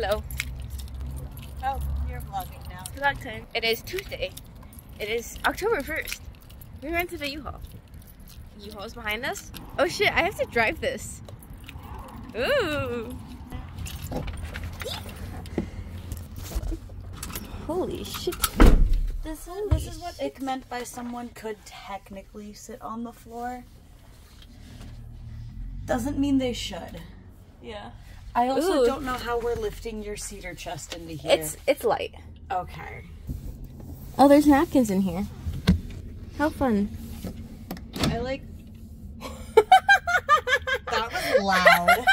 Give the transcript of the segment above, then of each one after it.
Hello. Oh, you're vlogging now. Vlog time. It is Tuesday. It is October 1st. We rented a U-Haul. U-Haul is behind us. Oh shit, I have to drive this. Ooh. Holy shit. This is, this is what Ick meant by someone could technically sit on the floor. Doesn't mean they should. Yeah. I also Ooh. don't know how we're lifting your cedar chest into here. It's it's light. okay. Oh, there's napkins in here. How fun. I like. that was loud.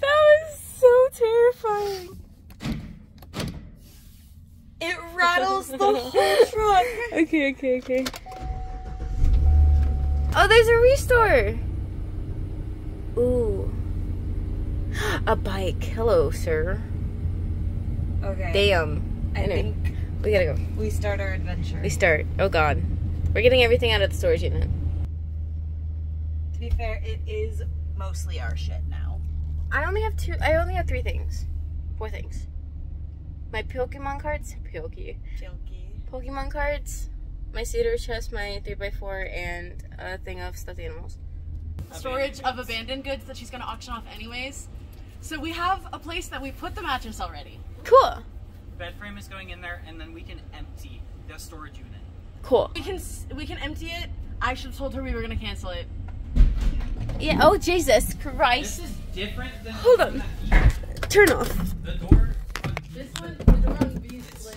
that was so terrifying. It rattles the whole truck. Okay, okay, okay. Oh, there's a restore. Ooh. A bike. Hello, sir. Okay. Damn. I Anyway, think we gotta go. we start our adventure. We start. Oh god. We're getting everything out of the storage unit. To be fair, it is mostly our shit now. I only have two I only have three things. Four things. My Pokemon cards. Poke. Jokey. Pokemon cards. My cedar chest, my 3x4, and a thing of stuffed animals. storage of abandoned goods that she's gonna auction off anyways. So we have a place that we put the mattress already. Cool. Bed frame is going in there, and then we can empty the storage unit. Cool. We can we can empty it. I should have told her we were gonna cancel it. Yeah. Oh Jesus Christ! This is different than Hold on. Turn off. The door. This one, the door on B is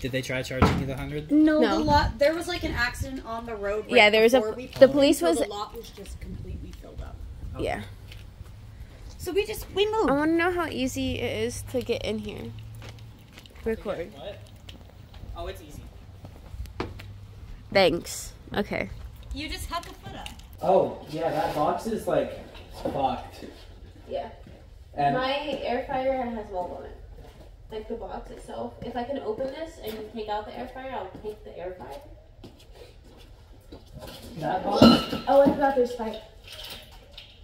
Did they try charging you the hundred? No, No. the lot. There was like an accident on the road. Right Yeah, there was a- before we the pulled, police so was- The lot was just completely filled up. Yeah. So we just we moved. I want to know how easy it is to get in here. Record. What? Oh, it's easy. Thanks. Okay. You just have to put up. Oh, yeah, that box is like fucked. Yeah. And My air fryer has mold on it. Like the box itself. If I can open this and take out the air fryer, I'll take the air fryer. that box, Oh, I forgot there's five.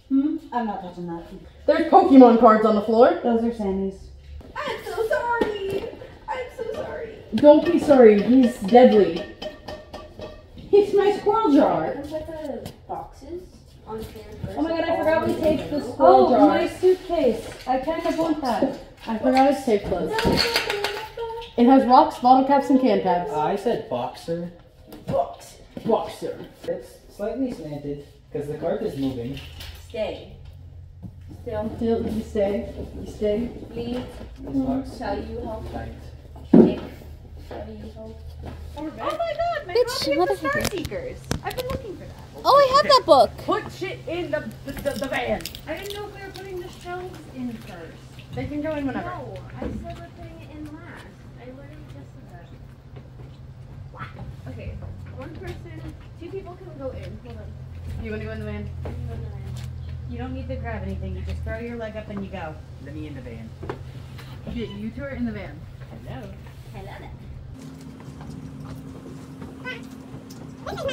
Hmm? I'm not touching that. There's Pokemon cards on the floor. Those are Sammy's. I'm so sorry. I'm so sorry. Don't be sorry. He's deadly. It's my squirrel jar. Can I put the boxes on here? Oh my god, I forgot we taped the Oh, squirrel oh, jar. my suitcase. I kind of want that. I forgot it's taped closed. It has rocks, bottle caps, and can tabs. I said boxer. Box. Boxer. It's slightly slanted because the cart is moving. Stay. Still. Still, you stay. You stay. Please. This Shall you help? tight. Nick? Shall you help? Oh my god, my Bitch, copy of the Star it? Seekers. I've been looking for that. Oh, I have that book. Put shit in the, the, the, the van. I didn't know if we were putting the shelves in first. They can go in whenever. No, I said we're putting it in last. I literally just said that. Okay, one person, two people can go in. Hold on. You want to go in the van? You don't need to grab anything. You just throw your leg up and you go. Let me in the van. Yeah, you two are in the van. Hello. Hello there. What the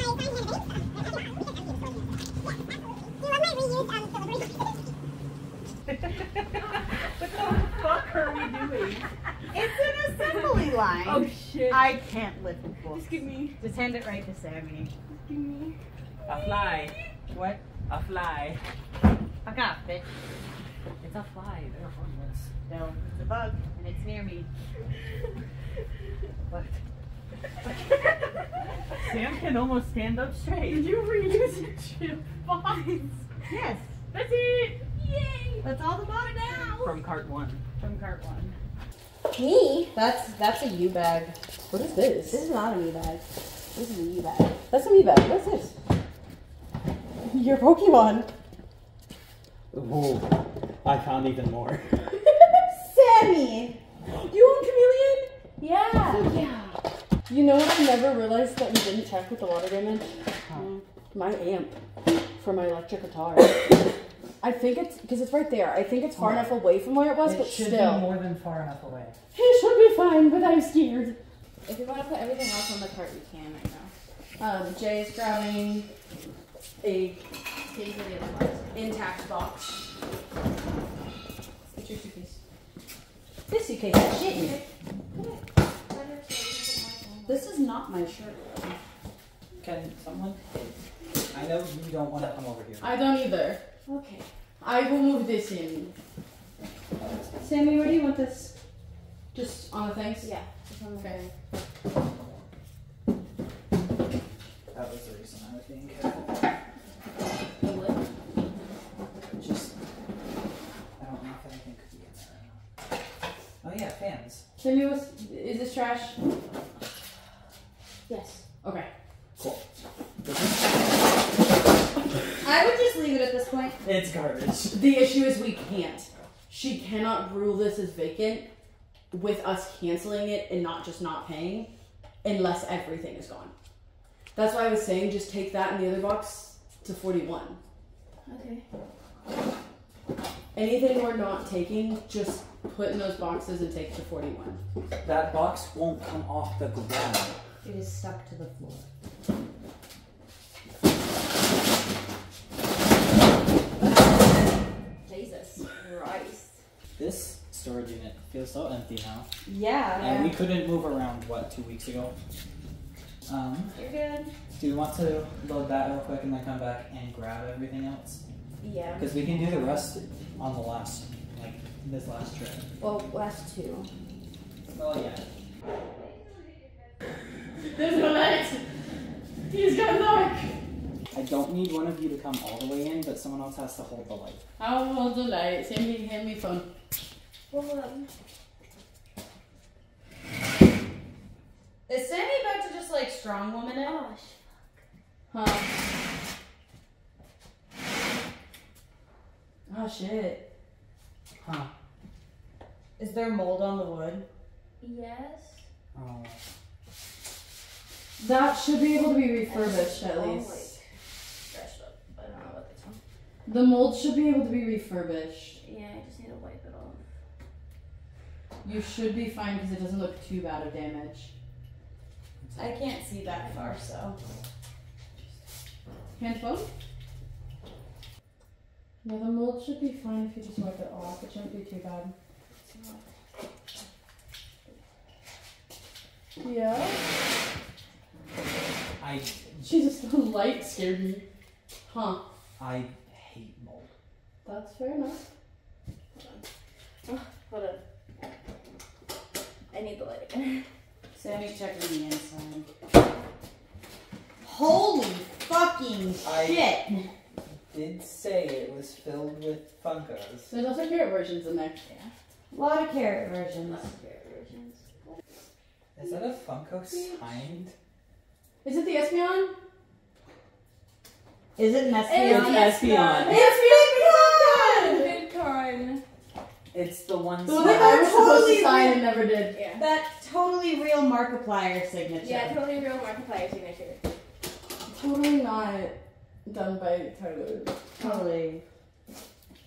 fuck are we doing? It's an assembly line. Oh shit. I can't lift books. Just give me. Just hand it right to Sammy. Give me. A fly. What? A fly. Fuck off, bitch. It's a fly. They're harmless. No, it's a bug, and it's near me. What? Sam can almost stand up straight. Did you reuse your chip box? Yes. That's it. Yay. That's all the bottom now. From cart one. From cart one. Me? That's that's a U bag. What is this? This is not a me bag. This is a U bag. That's a me bag. What's this? Your Pokemon. Ooh, I found even more. Sammy! You own Charmeleon? Yeah. Yeah. You know what I never realized that we didn't check with the water damage? My amp for my electric guitar. I think it's because it's right there. I think it's far enough away from where it was, but should still. be more than far enough away. It should be fine, but I'm scared. If you want to put everything else on the cart, we can right now. Um, Jay is grabbing a These are the other ones. intact box. It's your suitcase. This you can't get. This is not my shirt. Can someone? I know you don't want to come over here. I don't either. Okay. I will move this in. Sammy, where do you want this? Just on the things? Yeah. just Okay. That was the reason I was being careful. The wood. Just, I don't know if anything could be in there. or not. Oh yeah, fans. Sammy, what's, is this trash? Yes. Okay. Cool. I would just leave it at this point. It's garbage. The issue is we can't. She cannot rule this as vacant with us canceling it and not just not paying unless everything is gone. That's why I was saying just take that in the other box to 41. Okay. Anything we're not taking, just put in those boxes and take to 41. That box won't come off the ground. It is stuck to the floor. Jesus Christ. This storage unit feels so empty now. Yeah. And we couldn't move around, what, two weeks ago? Um, You're good. do you want to load that real quick and then come back and grab everything else? Yeah. Because we can do the rest on the last, like, this last trip. Well, last two. Well, yeah. There's no light! He's got dark! I don't need one of you to come all the way in, but someone else has to hold the light. I'll hold the light. Sammy, hand me phone. Hold on. Is Sammy about to just like strong woman it? Oh, sh- Huh. Oh shit. Huh. Is there mold on the wood? yes. Oh. That should be able to be refurbished at Oh, least. like, Scratched up. I don't know what it's on. The mold should be able to be refurbished. Yeah, I just need to wipe it off. You should be fine because it doesn't look too bad of damage. I can't see that far, so. Hand phone? Yeah, the mold should be fine if you just wipe it off. It shouldn't be too bad. Yeah. I, Jesus, the light scared me. Huh. I hate mold. That's fair enough. Hold on. I need the light again. Sammy's checking the inside. Holy fucking I- shit! Did say it was filled with Funkos. There's also carrot versions in there. A lot of carrot versions. Lots of carrot versions. Is that a Funko signed? Is it the Espeon? Is it It's Nestle? Espeon. It's Vidcon! It's the one. The that I they're was supposed totally to sign real. and never did. Yeah. That totally real Markiplier signature. Yeah, totally real Markiplier signature. Totally not done by Tyler. Totally.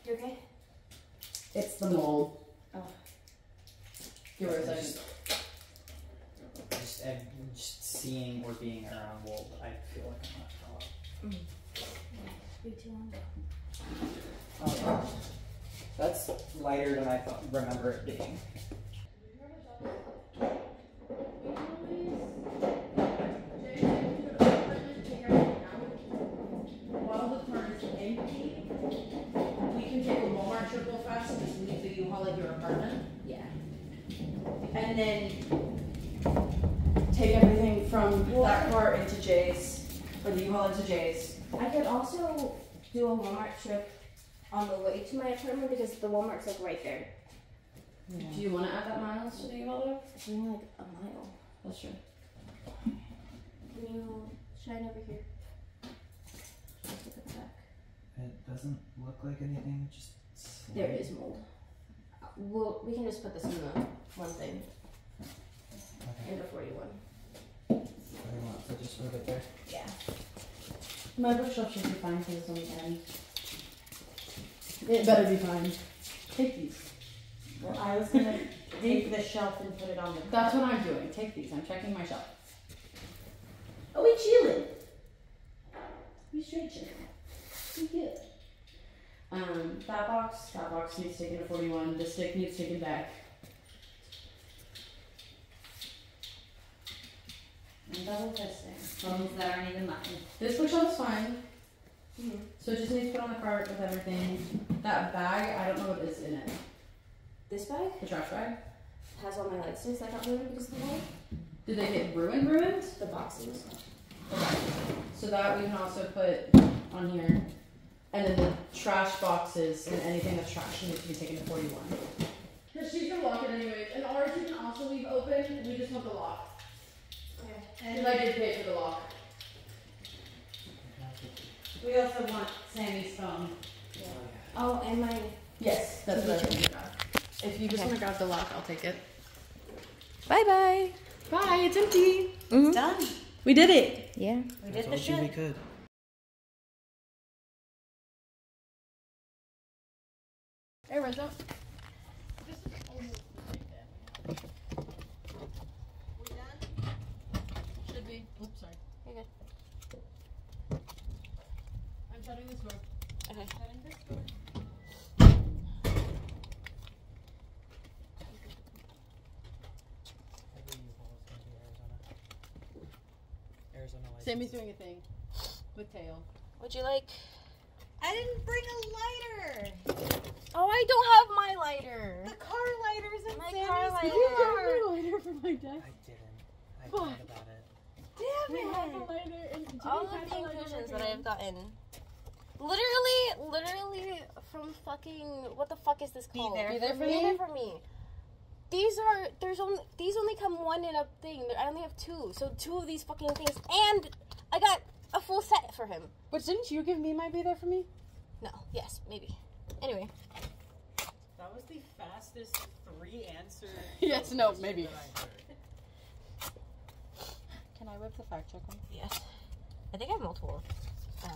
You okay? It's the The mold. mold. Oh. Give her a second. Just, just seeing or being around mold, I feel like I'm not mm. You too long. Oh, that's lighter than I thought. Remember it being. And then take everything from that car into Jay's, or the U-Haul into Jay's. I could also do a Walmart trip on the way to my apartment because the Walmart's like right there. Do you want to add that miles to the U-Haul though? It's only like a mile. That's true. Can you shine over here? Look at the back. It doesn't look like anything. Just. There is mold. Uh, Well, we can just put this in the one thing, Okay. in the 41. I want to just move it there. Yeah. My bookshelf should be fine because it's on the end. It better be fine. Take these. Well, I was gonna take the shelf and put it on the. That's what I'm doing. Take these. I'm checking my shelf. Oh, we chilling. You straight chill. You good. Um, that box, that box needs taken to 41. The stick needs taken back. And double fisting. Phones that aren't even mine. This bookshelf's fine. Mhm. So it just needs to put on the cart with everything. That bag, I don't know what is in it. This bag The trash bag. has all my light sticks that got ruined because of the water. Did they get ruined? Ruined? The boxes. Okay. So that we can also put on here. And then the trash boxes and anything that's trash needs to be taken to 41. Because she's gonna lock it anyways. And ours you can also leave open. We just want the lock. Okay. And I did pay for the lock. We also want Sammy's phone. Oh, and my. Yes, that's what I was grab. If you just wanna grab the lock, I'll take it. Bye bye. Bye, it's empty. Mm-hmm. Done. We did it. Yeah. We did the shit. could. Hey, Renzo. Should be. Oops, sorry. You're good. I'm shutting this door. Okay. Sammy's doing a thing with tail. Would you like? I didn't bring a lighter. Oh, I don't have my lighter. The car lighter's in My Sammy's car car. lighter. lighter for my desk. I didn't. I Fuck. thought about it. Damn We have a it. lighter and All of the lighter inclusions that I have gotten. Literally, literally from fucking what the fuck is this Be called? there Be there for Be me? there for me. These are there's only these only come one in a thing. I only have two, so two of these fucking things, and I got a full set for him. But didn't you give me my be there for me? No, yes, maybe. Anyway, That was the fastest three answer. Yes, no, maybe. that I heard. Can I whip the fact check one? yes, I think I have multiple. Uh,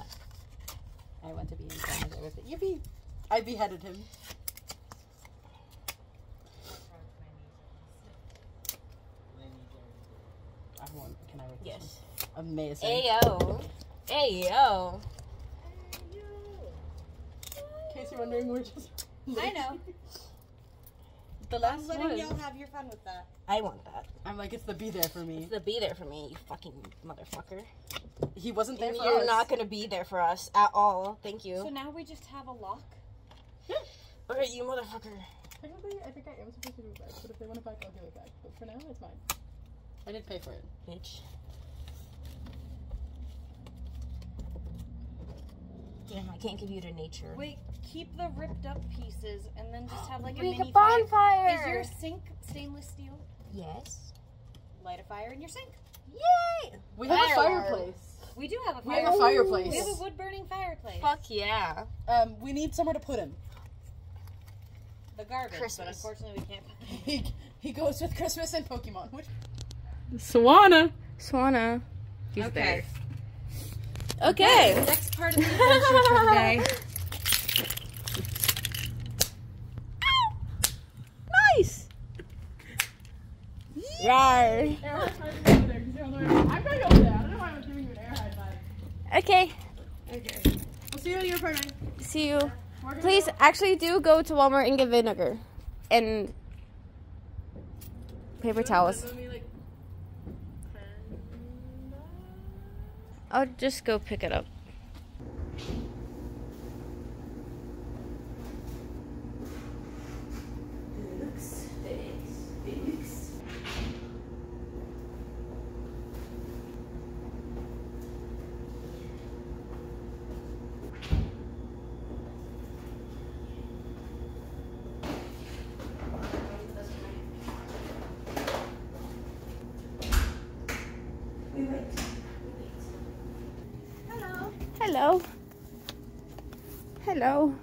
I went to be in Canada with it. Yippee! I beheaded him. I want. Can I this yes. one? Amazing. Ayo. Ayo. In case you're wondering, we're just. I know. The I'm letting y'all have your fun with that. I want that. I'm like, it's the be there for me. It's the be there for me, you fucking motherfucker. He wasn't there And for you're us. not gonna be there for us at all. Thank you. So now we just have a lock. Alright, you motherfucker. Technically, I think I am supposed to give it back, but if they want it back, I'll give it back. But for now, it's mine. I did pay for it. Bitch. Damn, I can't give you to nature. Wait, keep the ripped up pieces and then just have like a Make mini a fire. bonfire! Is your sink stainless steel? Yes. Light a fire in your sink. Yay! We have a fireplace. We do have a We have a fireplace. We have a wood burning fireplace. Fuck yeah. Um, we need somewhere to put him. The garbage. But Christmas. unfortunately, we can't. He he goes with Christmas and Pokemon. Which Swana. Swana. He's Okay. there. Okay. Next part of the adventure for today. Nice. Yar. I'm going over there. I don't know why I was giving you an air high five. Okay. We'll see you in your apartment. See you. Please, actually, do go to Walmart and get vinegar and paper towels. Let me, like, I'll just go pick it up. Hello. Hello.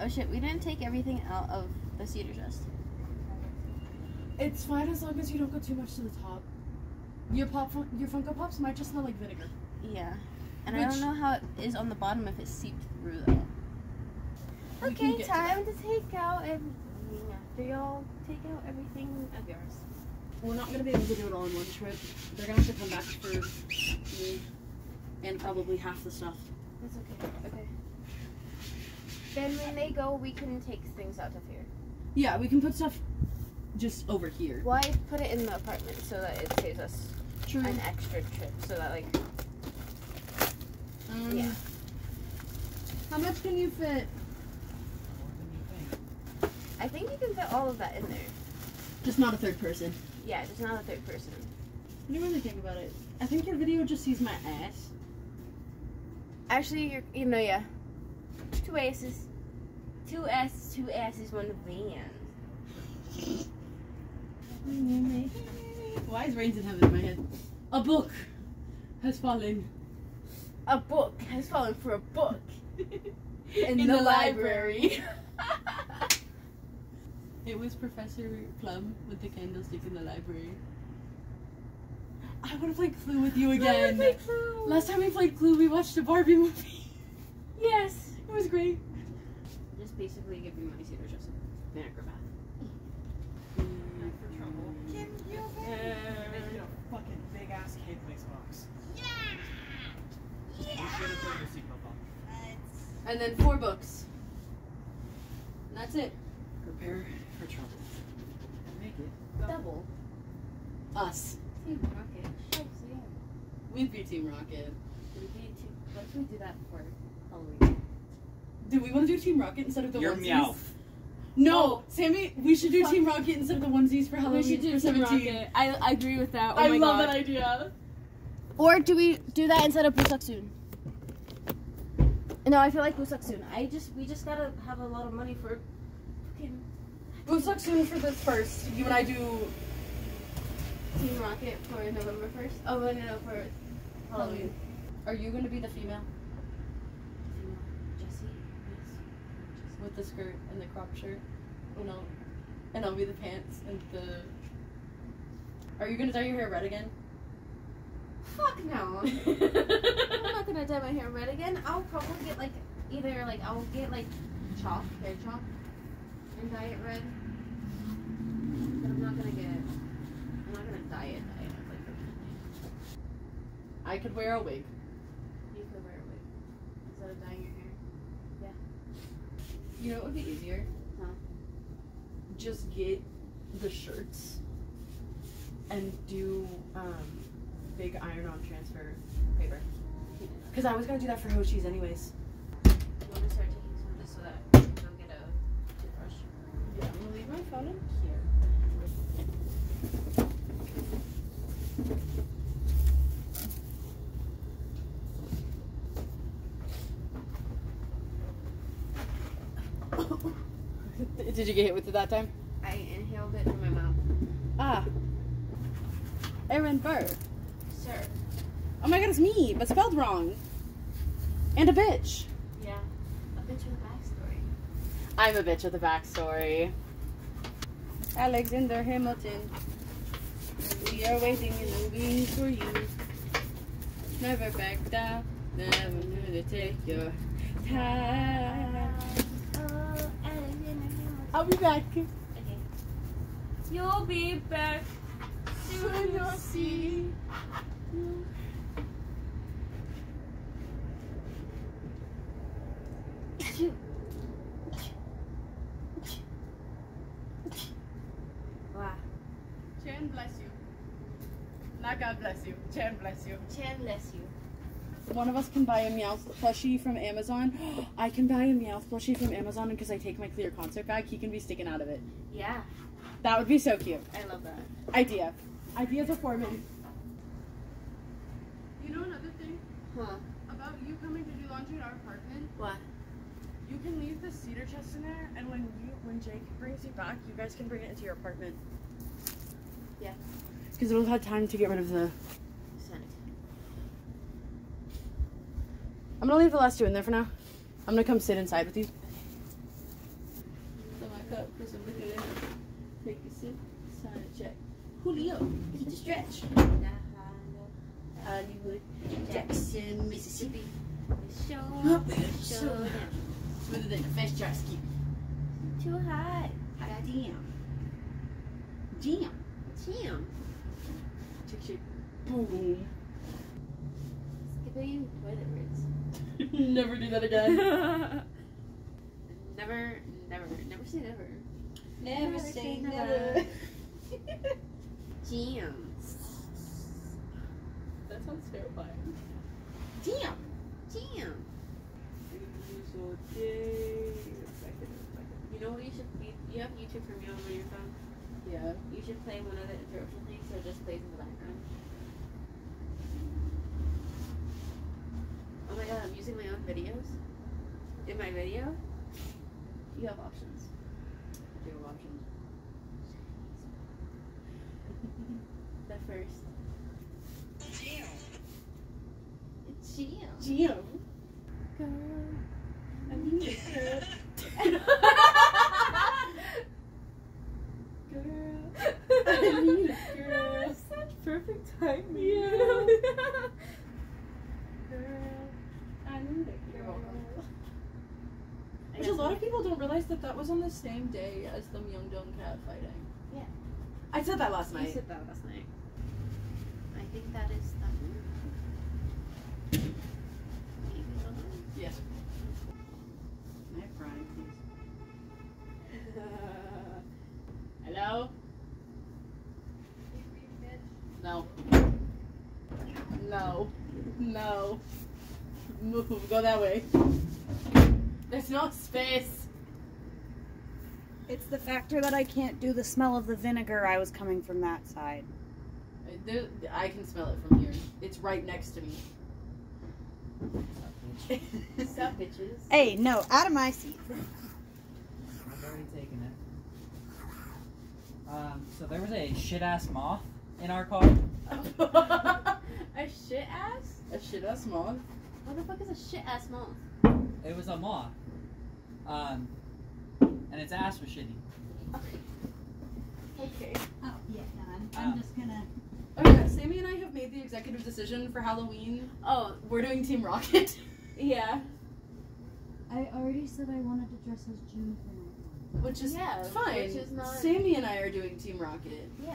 Oh shit, we didn't take everything out of the cedar chest. It's fine as long as you don't go too much to the top. Your pop, your Funko Pops might just smell like vinegar. Yeah. And I don't know how it is on the bottom if it seeped through though. We Okay, get to time to take out everything after y'all take out everything of yours. We're not gonna be able to do it all in one trip. They're gonna have to come back for me and probably half the stuff. That's okay. Okay. Then when they go, we can take things out of here. Yeah, we can put stuff just over here. Why put it in the apartment so that it saves us True. an extra trip? So that like Um, Yeah. How much can you fit? More than you think. I think you can fit all of that in there. Just not a third person. Yeah, just not a third person. What do you really think about it? I think your video just sees my ass. Actually, you're you know yeah. Two asses. Two asses, two asses, one van. Why is Rains in Heaven in my head? A book has fallen A book has fallen for a book in, in, the, the, library. library. it was Professor Plum with the candlestick in the library. I want to play Clue with you again. Last time we played Clue, we watched a Barbie movie. yes. It was great. Just basically give me money so you're just an acrobat. For trouble. Can you make uh, a fucking big ass kid mix box? Yeah. You should have put your seatbelt on. And then four books. And that's it. Prepare for trouble. Make it. Double. Us. Team Rocket. Oh, yeah. We'd be Team Rocket. We need to. What if we do that for Halloween? Do we want to do Team Rocket instead of the Your onesies? meow. No, Sammy, we should do Fuck. Team Rocket instead of the onesies for Halloween. we should do for Team 17. Rocket. I, I agree with that. Oh I my love god. that idea. Or do we do that instead of BooSeokSoon? No, I feel like BooSeokSoon. I just we just gotta have a lot of money for fucking Soon for this first. You and I do Team Rocket for November first. Oh no, no, no, for Halloween. Are you gonna be the female Jessie. Yes. with the skirt and the crop shirt? And I'll and I'll be the pants and the. Are you gonna dye your hair red again? Fuck no. I'm not gonna dye my hair red again. I'll probably get like either like I'll get like chalk, hair chalk, and dye it red. But I'm not gonna get. I'm not gonna dye it. Dye like. I could wear a wig. You could wear a wig instead of dyeing your hair. Yeah. You know what would be easier? Huh? Just get the shirts and do um, big iron-on transfer paper. Because I was gonna do that for Hoshi's anyways. You want to start taking some of this so that you can go get a toothbrush? Yeah, I'm gonna leave my phone in here. Did you get hit with it that time? I inhaled it through my mouth. Ah. Aaron Burr. Sir. Oh my god, it's me, but spelled wrong. And a bitch. Yeah. A bitch with a backstory. I'm a bitch with a backstory. Alexander Hamilton. We are waiting in the wings for you. Never back down. Never gonna take your time. I'll be back. Okay. You'll be back soon. You'll see. Wow. Chan bless you. God bless you. Chan bless you. Chan bless you. One of us can buy a Meowth plushie from Amazon. I can buy a Meowth plushie from Amazon because I take my clear concert bag. He can be sticking out of it. Yeah, That would be so cute. I love that. Idea. Ideas are forming. You know another thing Huh? about you coming to do laundry in our apartment? What? You can leave the cedar chest in there, and when you when Jake brings you back, you guys can bring it into your apartment. Yeah. Because it'll have time to get rid of the. Send. I'm gonna leave the last two in there for now. I'm gonna come sit inside with you. Fill my cup, put some liquor in it. Take a sip, sign a check. Julio, eat the stretch. Hollywood, Jackson, Mississippi. Show, Up, show so them. smoother than a fish jar skip. Too hot. Goddamn. Jam. Damn. Chick chick. Boom. Skipping toilet words. Never do that again. never, never, never say never. Never say say never. never. Jam. That sounds terrifying. Jam. Jam. You know what you should you, you have YouTube Premium on your phone? Yeah. You should play one of the interruption things so it just plays in the background. Oh my god, I'm using my own videos. In my video, you have options. You have options? The first. It's Jam. Jam. Girl, I need it, girl. girl, I need it, girl. Such perfect timing. Yeah. girl, I need it, You're girl. welcome. I Which a guess lot of people don't realize that that was on the same day as the Myeongdong cat fighting. Yeah. I said that last night. I night. said that last night. I think that is that one. The. Yes. Can I have Brian, please? Hello? No. No. No. Move. Go that way. There's no space. It's the factor that I can't do the smell of the vinegar. I was coming from that side. I can smell it from here. It's right next to me. Sup, bitches? Hey, no, out of my seat. I've already taken it. Um, so there was a shit ass moth in our car. a shit ass? A shit ass moth. What the fuck is a shit ass moth? It was a moth. Um, and its ass was shitty. Okay. Oh, yeah, I'm, I'm just gonna. Oh yeah, Sammy and I have made the executive decision for Halloween. Oh, We're doing Team Rocket. yeah. I already said I wanted to dress as June Which is Yeah, fine. which is not- Sammy and I are doing Team Rocket. Yeah.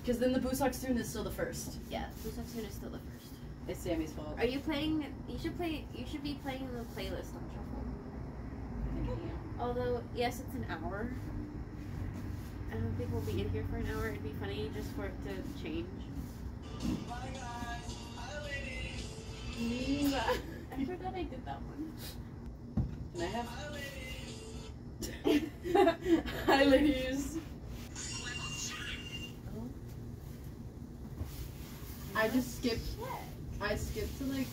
Because then the Busok is still the first. Yeah. Busaksuna is still the first. It's Sammy's fault. Are you playing? You should play. You should be playing the playlist on shuffle. Although, yes, it's an hour. I don't think we'll be in here for an hour. It'd be funny just for it to change. I forgot I did that one. Can I have? Hi, ladies. Oh. I just skipped. I skipped to like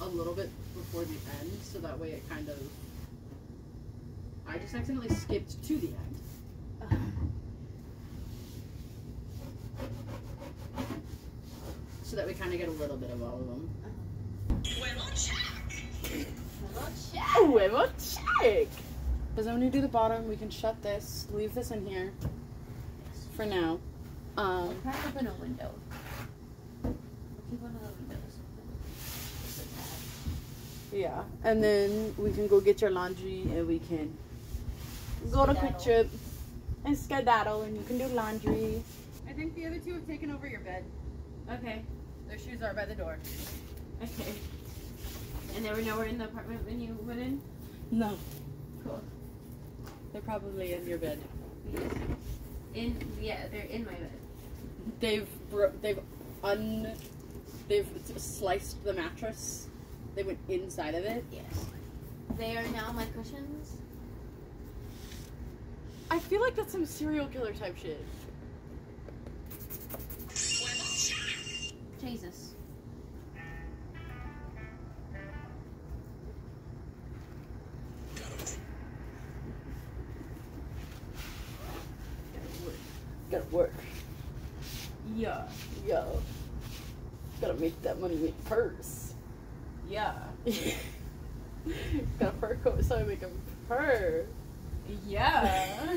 a little bit before the end, so that way it kind of. I just accidentally skipped to the end. So that we kind of get a little bit of all of them. Hello, chat. Huevo check! Because then when you do the bottom, we can shut this, leave this in here for now. Um, Try to open a window. Keep one of the windows open. Just a tad. yeah. And then we can go get your laundry and we can go to Quick Skedaddle. Trip and skedaddle and you can do laundry. I think the other two have taken over your bed. Okay. Their shoes are by the door. Okay. And they were nowhere in the apartment when you went in? No. Cool. They're probably in your bed. Yes. In yeah, they're in my bed. They've bro- they've un they've sliced the mattress. They went inside of it. Yes. They are now my cushions. I feel like that's some serial killer type shit. Jesus. Gotta work. Gotta work. Yeah. Yo. Gotta make that money make purse. Yeah. Got a fur coat so I make him purr. Yeah.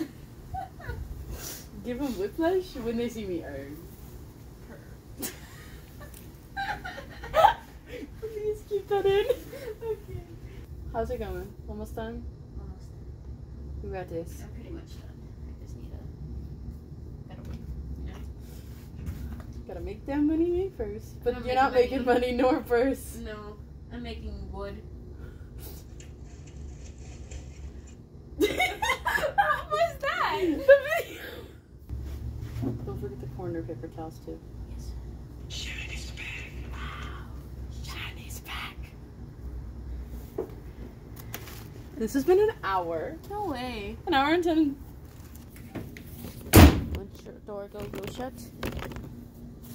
Give him whiplash when they see me earn. Please keep that in. okay. How's it going? Almost done? Almost. done. You got this. I'm pretty much done. I just need a. Gotta wait. Gotta make that money first. But I'm you're not making money nor first. No, I'm making wood. what was that? The video. Corner paper towels too. Shiny's back. This has been an hour. No way. An hour and ten. One sh- door go go shut.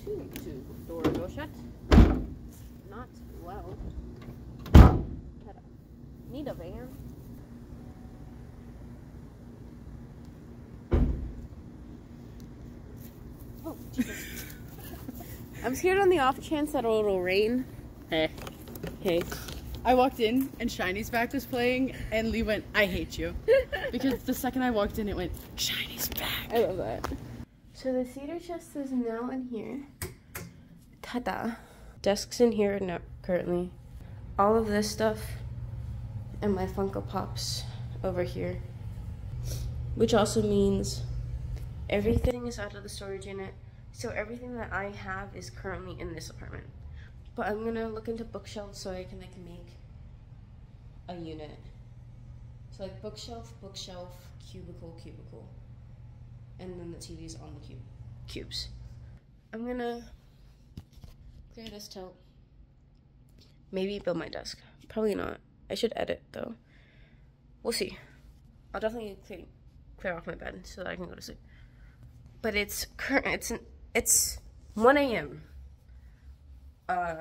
Two two door go shut. Not well. Need a van. I'm scared on the off chance that it'll rain. Hey. Hey. I walked in and Shiny's back was playing, and Lee went, "I hate you," because the second I walked in, it went, "Shiny's back." I love that. So the cedar chest is now in here. Ta-da. Desk's in here now, currently. All of this stuff and my Funko Pops over here. Which also means everything is out of the storage unit. So everything that I have is currently in this apartment. But I'm gonna look into bookshelves so I can like make a unit. So like bookshelf, bookshelf, cubicle, cubicle and then the TV's on the cube cubes. I'm gonna clear this tilt. Maybe build my desk. Probably not. I should edit though. We'll see. I'll definitely clear clear off my bed so that I can go to sleep. But it's current. It's it's 1 a.m. Uh,